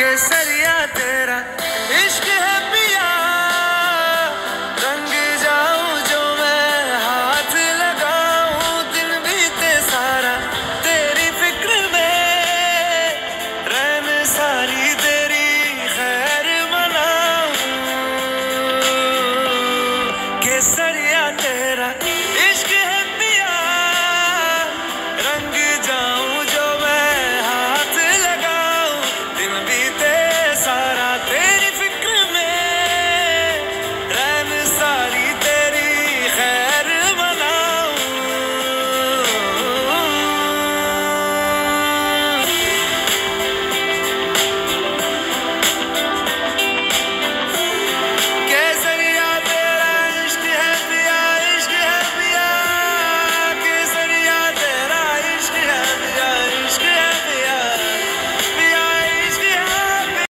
केसरिया तेरा